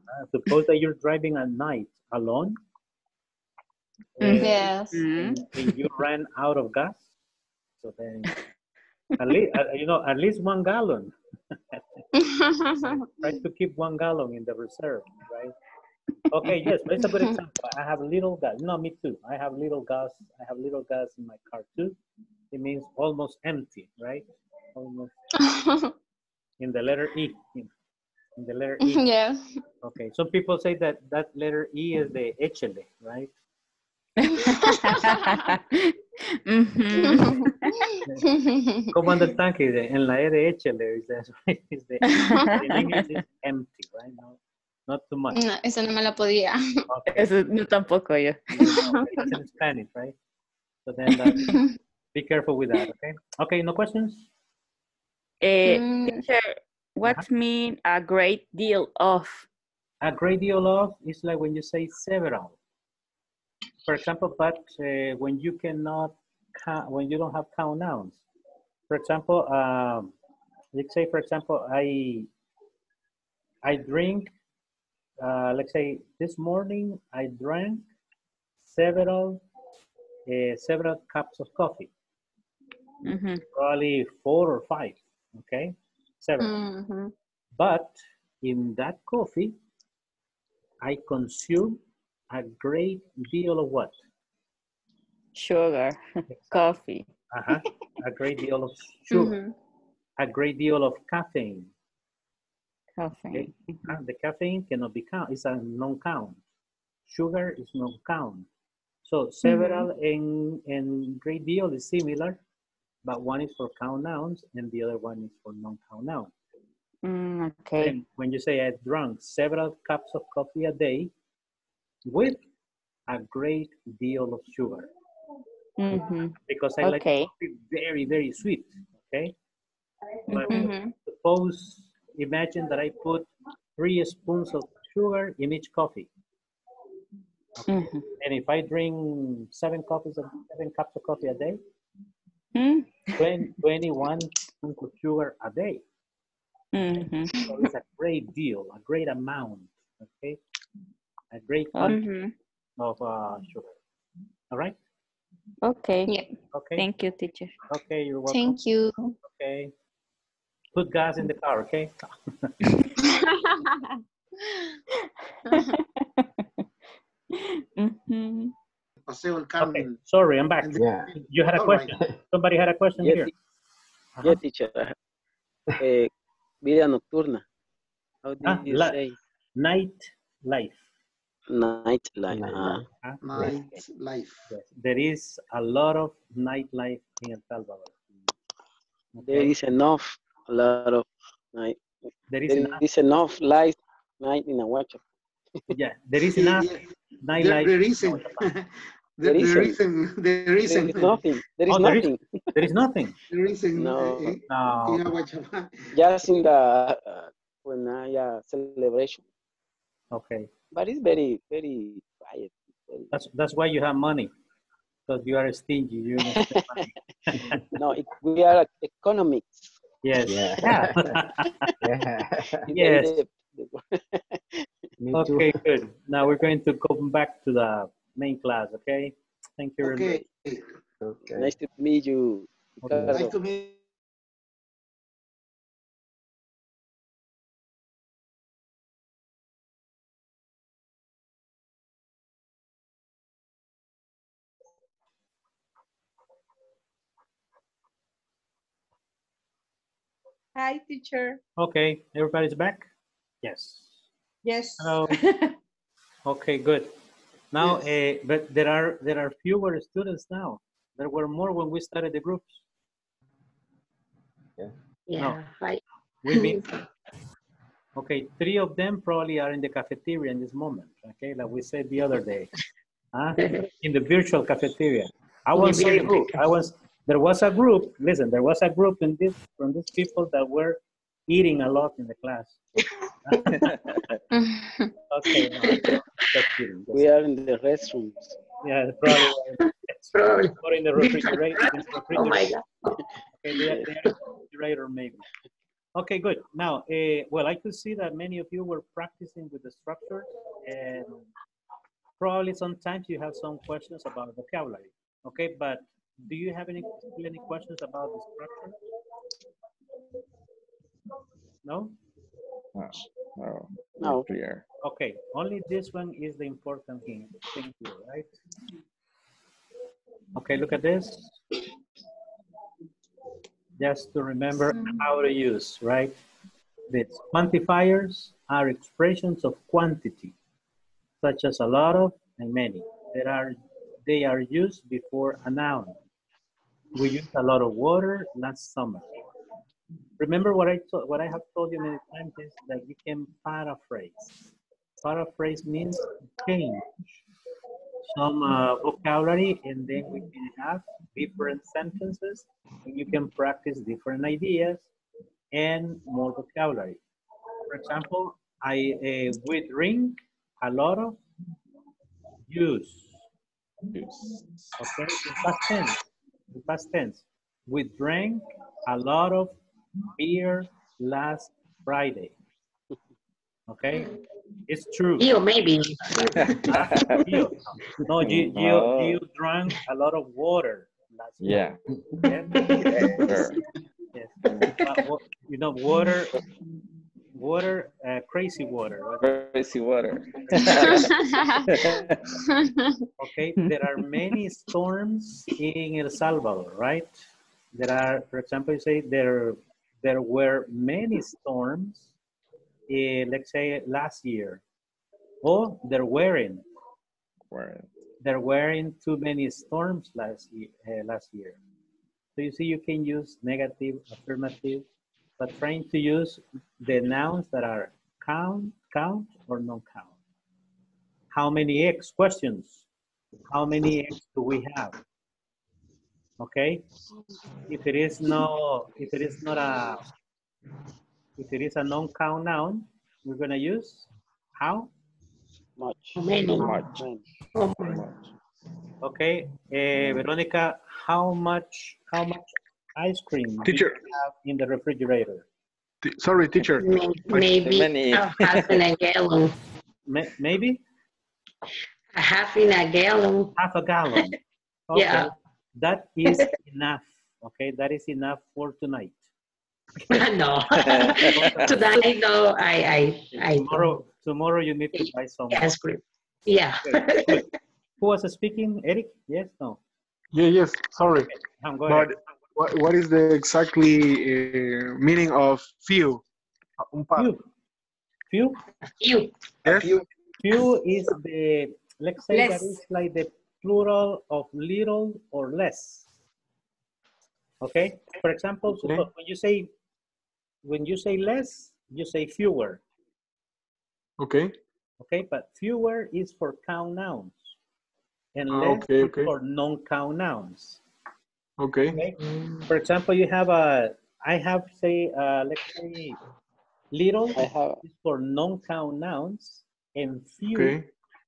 uh, suppose that you're driving at night alone. uh, Yes. and, and you ran out of gas. So then, at least you know at least one gallon. Try to keep one gallon in the reserve, right? Okay, yes, but it's a good example. I have little gas. No, me too. I have little gas. I have little gas in my car too. It means almost empty, right? Almost in the letter E. In the letter E. yeah. Okay, some people say that that letter E is the échele, right? Como anda el tanque en la E de échele, is the, is the, in English is empty, right? No, not too much. No, esa no me la podía. Eso no tampoco yo. No, it's in Spanish, right? So then uh, be careful with that, okay? Okay, no questions? Eh, Mm. teacher, what mean a great deal of? A great deal of is like when you say several. For example, but uh, when you cannot count, when you don't have count nouns. For example, um, let's say, for example, I I drink. Uh, let's say this morning I drank several uh, several cups of coffee. Mhm. Probably four or five. Okay, several. Mhm. But in that coffee, I consume a great deal of what? Sugar, coffee. Uh-huh. A great deal of sugar, Mhm. a great deal of caffeine. Coffee. Okay? Uh, The caffeine cannot be count. It's a non-count. Sugar is non-count. So several and, and great deal is similar, but one is for count nouns and the other one is for non-count nouns. Mm, okay. And when you say I drank several cups of coffee a day with a great deal of sugar Mhm. because I like Okay. coffee very, very sweet. Okay. But Mhm. suppose, imagine that I put three spoons of sugar in each coffee. Mhm. And if I drink seven coffees of seven cups of coffee a day, Mm. 20, 21 spoons of sugar a day. Mhm. So it's a great deal, a great amount. Okay. A great quantity Mhm. of uh, sugar. All right. Okay. Yeah. Okay. Thank you, teacher. Okay, you're welcome. Thank you. Okay. Put gas in the car, okay? Mhm. Okay. Sorry, I'm back. Yeah. You had a All right. question. Somebody had a question Yeah, here. te- Uh-huh. yeah, teacher. Eh, vida nocturna. How do Ah, you la- say? Night life. Night life. Night ah. life. Huh? Life. Yes. There is a lot of nightlife in El Salvador. Okay. is enough, a lot of night. There is There enough. is enough light night in a watch. Yeah, there is enough yeah. There, nightlife. there in isn't. There, There there isn't. isn't. There There isn't. is nothing. There is Oh, nothing. There is nothing. There isn't. No. eh, eh, No. in Aguachapán. Just in the uh, when I uh, celebration, Okay. but it's very very quiet. That's that's why you have money. Because you are stingy. You don't spend money. no, it, we are economics. Yes. Yeah. Yeah. Yes. Okay, good. Now we're going to go back to the main class, okay? Thank you very much. Okay. Okay. Nice to meet you, Okay. Ricardo. Nice to meet Hi, teacher. Okay, everybody's back? Yes. Yes. Hello. Okay, good. Now, uh, but there are there are fewer students now. There were more when we started the groups. Yeah, Yeah. right. We meet. Okay, three of them probably are in the cafeteria in this moment. Okay, like we said the other day, huh? in the virtual cafeteria. I In the was say virtual group. I was there was a group. Listen, there was a group in this from these people that were eating a lot in the class. okay, no, just kidding. We are in the restrooms. Yeah, probably. Probably. Or in the refrigerator. in the Oh my refrigerator. Okay, they are- they are in the refrigerator maybe. Okay, good. Now, uh, well, I could see that many of you were practicing with the structure, and probably sometimes you have some questions about vocabulary. Okay, but do you have any any questions about the structure? No. No, no, No. clear. Okay, only this one is the important thing, thing here, right? Okay, look at this. Just to remember how to use, right? The quantifiers are expressions of quantity, such as a lot of and many. That are, they are used before a noun. We used a lot of water last summer. Remember what I told, what I have told you many times is that you can paraphrase. Paraphrase means change some uh, vocabulary and then we can have different sentences and you can practice different ideas and more vocabulary. For example, I uh, we drink a lot of juice. Juice. Okay, in past tense. In past tense. We drank a lot of beer last Friday. Okay, it's true. You maybe. Gio. No, you, you, No. you drank a lot of water last Yeah. week. Sure. Yes. Uh, wa- you know, water, water, uh, crazy water. right? Crazy water. Okay, there are many storms in El Salvador, right? There are, for example, you say there, there were many storms, eh, let's say last year. Or there weren't. Where- there weren't too many storms last year, uh, last year. So you see, you can use negative, affirmative, but trying to use the nouns that are count, count, or non-count. How many eggs? Questions. How many eggs do we have? Okay. If it is no, if it is not a, if it is a non-count noun, we're gonna use how? Much. Many. Much. Okay, uh, Veronica, how much how much ice cream do you Teacher. have in the refrigerator? T- Sorry, teacher. may- Maybe a half in a gallon. Maybe A half in a gallon. half a gallon. Okay, Yeah. that is enough. Okay, that is enough for tonight. no. Tonight, no, I, I, I. Tomorrow, tomorrow you need to buy some. Ice cream. Yeah. Okay. Who was speaking? Eric? Yes, no. Yeah, yes, sorry. Go But ahead. What, what is the exactly uh, meaning of few? Un par. Few. Few. You. Yes? Few is the let's say that Less. is like the plural of little or less. Okay. For example, so when you say when you say less, you say fewer. Okay. Okay, but fewer is for count nouns, and Ah, less okay, is okay. for non-count nouns. Okay. Okay. For example, you have a I have say uh, let's say little I have is for non-count nouns, and few Okay.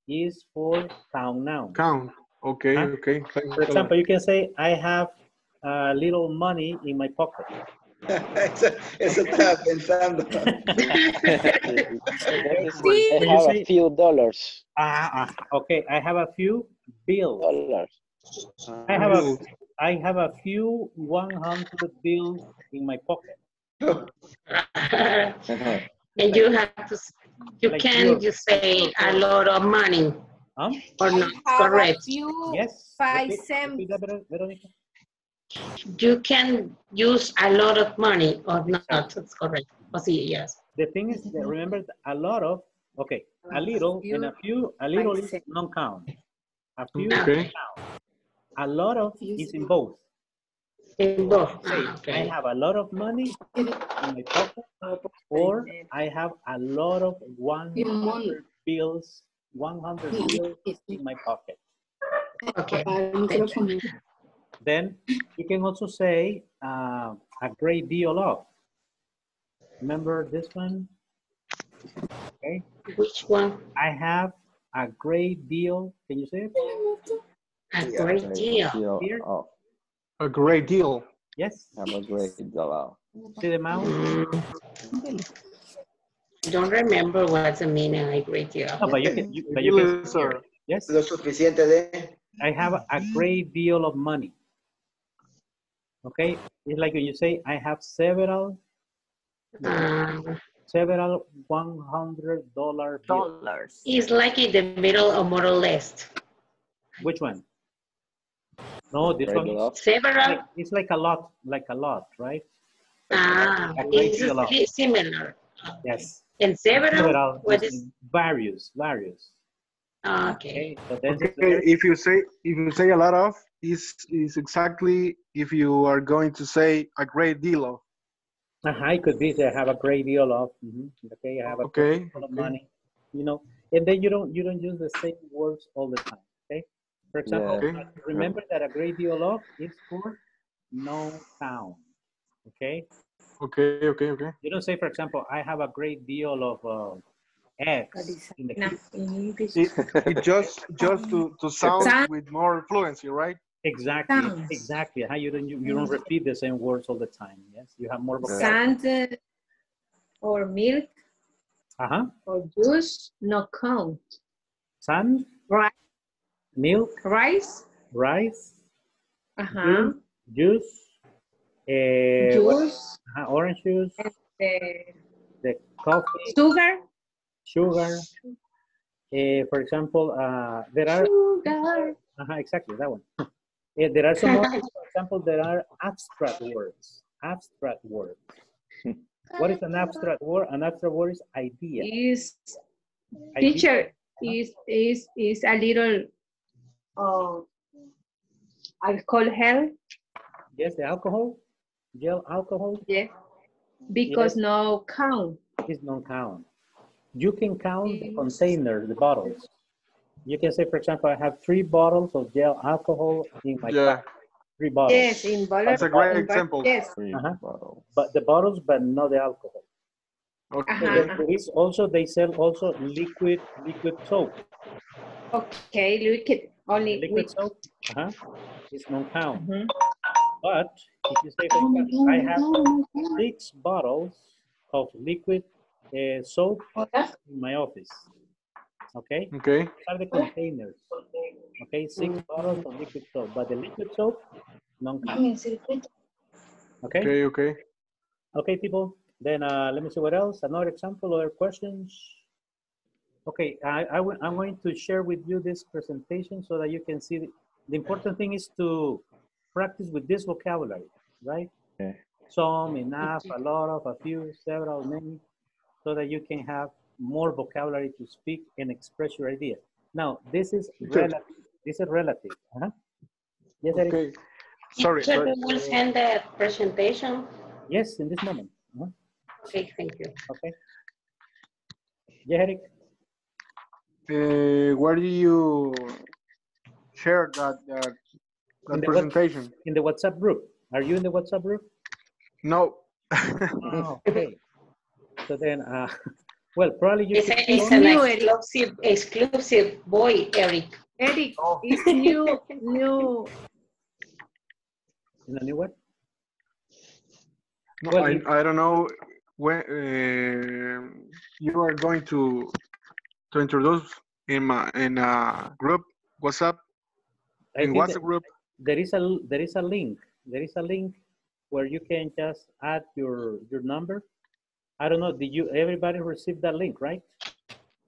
is for count nouns. Count. Okay. Huh? Okay. Thank For example, you can say, I have a little money in my pocket. eso, eso estaba pensando. I you have say- a few dollars. Ah, ah, okay, I have a few bills. Dollars. I have a, I have a few 100 bills in my pocket. And you have to, you Like can your- just say a lot of money Huh? or not, correct? few Yes. five repeat- cents. repeat that, Ver- Veronica. you can use a lot of money or not. That's correct. Oh, sí, yes. The thing is that remember a lot of, okay, a little and a few, a little is non-count. A few is Okay. count. A lot of is in both. In both. Say, Ah, I have a lot of money in my pocket, or I have a lot of 100 bills, 100 bills in my pocket. Okay. Then you can also say uh, a great deal of. Remember this one? Okay. Which one? I have a great deal. Can you say it? A great deal. Here? of. A great deal. Yes. Have a great deal of. See the mouse? Don't remember what's the meaning of a great deal. No, but you can. You, but you can. Sir. Yes. Lo suficiente de. I have a great deal of money. Okay, it's like when you say I have several, Um, several one hundred dollar. Dollars. it's like in the middle of more or less. Which one? No, this one. Great. It's Several. like, it's like a lot, like a lot, right? Ah, A it's deal of. si- similar. Yes. And several. Several. What is is? various, various. ah, Okay. Okay, so Okay, if you say if you say a lot of is is exactly if you are going to say a great deal of. uh it could be that I have a great deal of. mhm, Okay, I have a Okay, great of okay. money. You know, and then you don't you don't use the same words all the time. Okay. For example, Okay. uh, remember that a great deal of is for no count. Okay. Okay, okay, okay. You don't say, for example, I have a great deal of uh, eggs in the kitchen. It, it just just to to sound Sound. with more fluency, right? Exactly, Sounds. exactly. How you don't you, you don't repeat the same words all the time. Yes, you have more vocabulary. Sand uh, or milk Uh huh. or juice, no count. Sand, Right. Milk, Rice, rice, uh-huh. juice, uh, juice, uh-huh, orange juice, the the coffee, sugar, sugar. Uh, for example, uh, there are sugar. uh exactly that one. Eh, there are some more, for example, there are abstract words. Abstract words. What is an abstract word? An abstract word is idea. Is Idea. teacher is is is a little uh, alcohol hell, Yes, the alcohol, gel alcohol yeah, because Yes. no count. is non-count. You can count the container, the bottles. You can say, for example, I have three bottles of gel alcohol in my Yeah. car. Three bottles. Yes, in bottle. That's a great in example. Yes, Three Uh-huh. bottles. But the bottles, but not the alcohol. Okay. uh-huh. There- there is also, they sell also liquid, liquid soap. Okay, liquid only Liquid with soap, uh-huh, is non-count. Mhm. But if you say, for example, I have six bottles of liquid uh, soap in my office. Okay? Okay. These are the containers. Okay, six bottles of liquid soap, but the liquid soap, non-count. Okay? Okay, okay. Okay, people. Then uh, let me see what else. Another example, or questions. Okay, I, I I'm going to share with you this presentation so that you can see. The, the important thing is to practice with this vocabulary, right? Okay. Some, enough, a lot of, a few, several, many, so that you can have more vocabulary to speak and express your idea. Now, this is relative. This is relative. Uh-huh. Yes, Eric? Okay. Sorry. Teacher, sorry. you will send the presentation. Yes, in this moment. Uh-huh. Okay, thank you. Okay. Yeah, Eric? Uh, where do you share that that, In that the what- presentation? In the WhatsApp group. Are you in the WhatsApp group? No. Oh, okay. So then, uh, well, probably you It's, a, it's an new, Eric. exclusive, exclusive boy, Eric. Eric, Oh. it's new, new. in a new what? No, Well, I, you- I don't know when uh, you are going to to introduce in my uh, in a group WhatsApp I in WhatsApp that group. there is a there is a link. There is a link where you can just add your your number. I don't know. Did you everybody receive that link, right?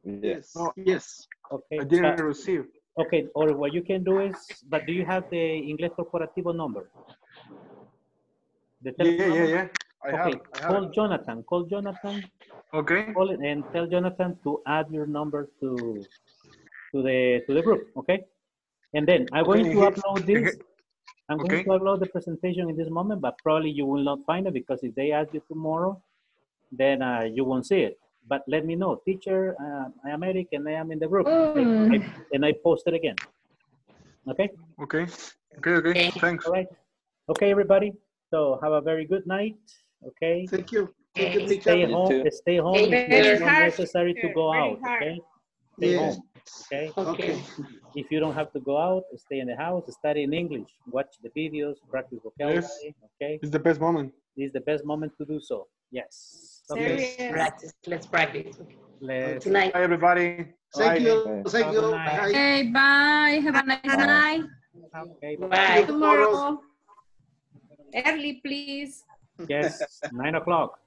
Yes. Oh, yes. Okay. I didn't so- receive. okay. Or what you can do is, but do you have the Inglés Corporativo number? The Yeah, telephone yeah, number? yeah. I have. Okay, I have. call Jonathan. Call Jonathan. Okay. Call it and tell Jonathan to add your number to to the to the group. Okay. And then I'm going Okay, to upload this. I'm going Okay. to upload the presentation in this moment, but probably you will not find it because if they ask you tomorrow, then uh, you won't see it. But let me know, teacher. Uh, I am Eric, and I am in the group, Mm. I- I- and I post it again. Okay. Okay. Okay. Okay. Thanks. All right. Okay, everybody. So have a very good night. Okay. Thank you. Thank you, Stay teacher. home. Stay home. Hey, if it's not necessary to go out. Okay. Stay Yes. home. Okay. Okay. If you don't have to go out, stay in the house, study in English, watch the videos, practice vocabulary. yes. Okay. It's the best moment. It's the best moment to do so. Yes. Let's practice. Let's practice. Let's. Good night. Bye, everybody. Thank Bye. you. Bye. Thank Have you. Bye. Okay, bye. Have a nice night. Okay. Bye. Tomorrow. Early, please. Yes. Nine o'clock.